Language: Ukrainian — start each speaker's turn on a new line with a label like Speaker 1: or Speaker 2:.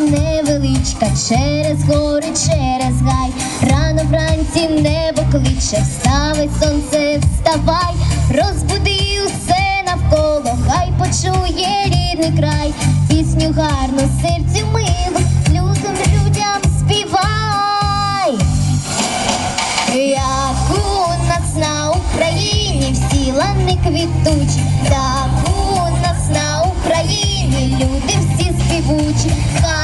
Speaker 1: невеличка, через гори, через гай. Рано вранці небо кличе, вставай, сонце, вставай, розбуди усе навколо, хай почує рідний край, пісню гарну, серцю милу, людям, людям співай. Як у нас на Україні всі лани квітучі, так у нас на Україні люди всі співучі, хай